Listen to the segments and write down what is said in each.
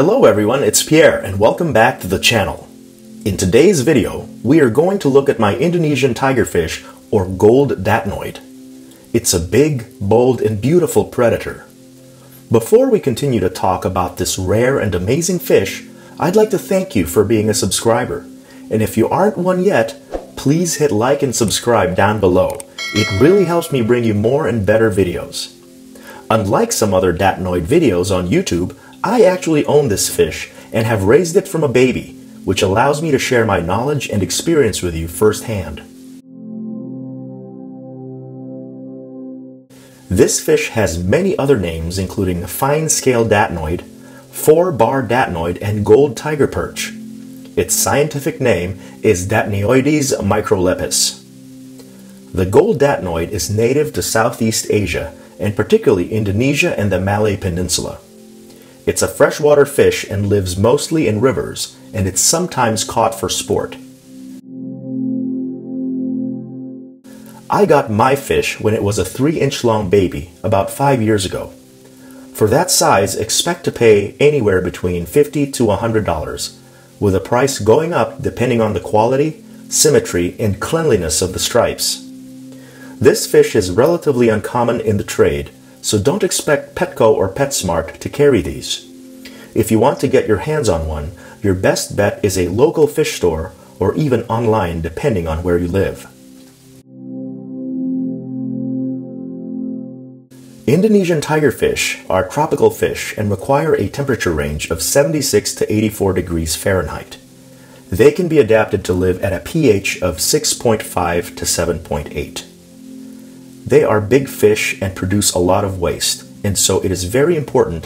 Hello everyone, it's Pierre and welcome back to the channel. In today's video, we are going to look at my Indonesian tigerfish or gold datnoid. It's a big, bold, and beautiful predator. Before we continue to talk about this rare and amazing fish, I'd like to thank you for being a subscriber. And if you aren't one yet, please hit like and subscribe down below. It really helps me bring you more and better videos. Unlike some other datnoid videos on YouTube, I actually own this fish and have raised it from a baby, which allows me to share my knowledge and experience with you firsthand. This fish has many other names including fine scale datnoid, four bar datnoid, and gold tiger perch. Its scientific name is Datnioides microlepis. The gold datnoid is native to Southeast Asia and particularly Indonesia and the Malay Peninsula. It's a freshwater fish and lives mostly in rivers, and it's sometimes caught for sport. I got my fish when it was a 3 inch long baby about 5 years ago. For that size, expect to pay anywhere between 50 to $100, with the price going up depending on the quality, symmetry, and cleanliness of the stripes. This fish is relatively uncommon in the trade, so don't expect Petco or PetSmart to carry these. If you want to get your hands on one, your best bet is a local fish store or even online depending on where you live. Indonesian tigerfish are tropical fish and require a temperature range of 76 to 84 degrees Fahrenheit. They can be adapted to live at a pH of 6.5 to 7.8. They are big fish and produce a lot of waste, and so it is very important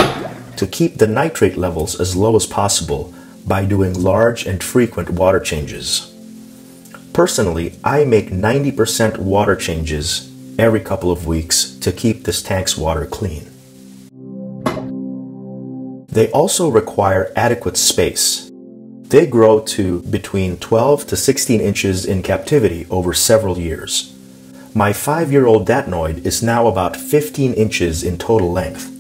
to keep the nitrate levels as low as possible by doing large and frequent water changes. Personally, I make 90% water changes every couple of weeks to keep this tank's water clean. They also require adequate space. They grow to between 12 to 16 inches in captivity over several years. My five-year-old datnoid is now about 15 inches in total length.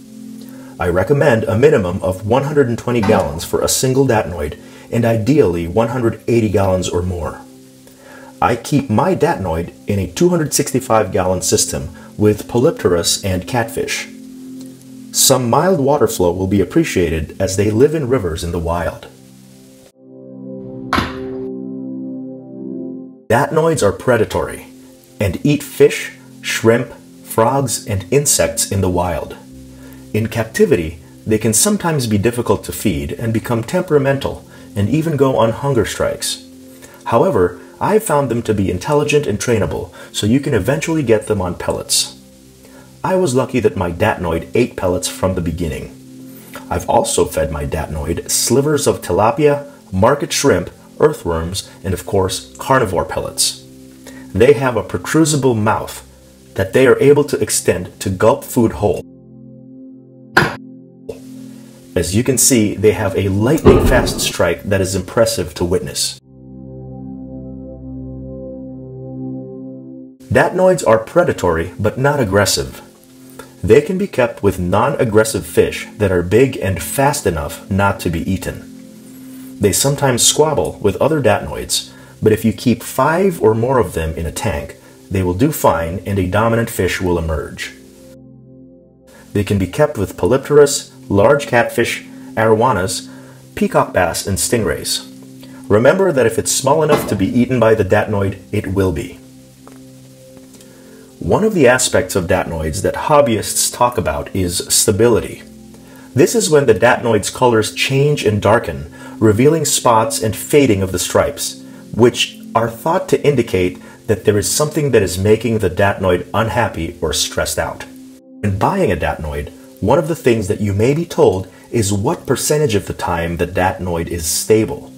I recommend a minimum of 120 gallons for a single datnoid and ideally 180 gallons or more. I keep my datnoid in a 265 gallon system with polypterus and catfish. Some mild water flow will be appreciated as they live in rivers in the wild. Datnoids are predatory and eat fish, shrimp, frogs, and insects in the wild. In captivity, they can sometimes be difficult to feed and become temperamental and even go on hunger strikes. However, I've found them to be intelligent and trainable, so you can eventually get them on pellets. I was lucky that my datnoid ate pellets from the beginning. I've also fed my datnoid slivers of tilapia, market shrimp, earthworms, and of course, carnivore pellets they have a protrusible mouth that they are able to extend to gulp food whole. As you can see, they have a lightning fast strike that is impressive to witness. Datnoids are predatory but not aggressive. They can be kept with non-aggressive fish that are big and fast enough not to be eaten. They sometimes squabble with other datnoids, but if you keep five or more of them in a tank, they will do fine and a dominant fish will emerge. They can be kept with polypterus, large catfish, arowanas, peacock bass, and stingrays. Remember that if it's small enough to be eaten by the datnoid, it will be. One of the aspects of datnoids that hobbyists talk about is stability. This is when the datnoid's colors change and darken, revealing spots and fading of the stripes which are thought to indicate that there is something that is making the datnoid unhappy or stressed out. When buying a datnoid, one of the things that you may be told is what percentage of the time the datnoid is stable,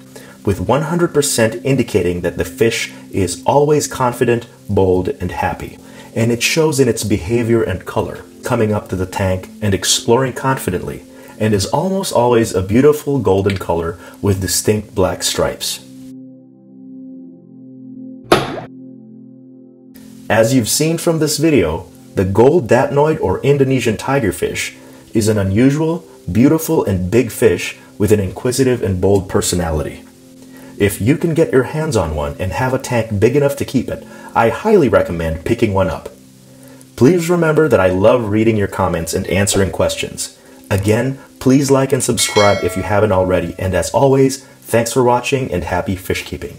with 100% indicating that the fish is always confident, bold, and happy. And it shows in its behavior and color, coming up to the tank and exploring confidently, and is almost always a beautiful golden color with distinct black stripes. As you've seen from this video, the gold datnoid or Indonesian tigerfish is an unusual, beautiful, and big fish with an inquisitive and bold personality. If you can get your hands on one and have a tank big enough to keep it, I highly recommend picking one up. Please remember that I love reading your comments and answering questions. Again, please like and subscribe if you haven't already, and as always, thanks for watching and happy fish keeping.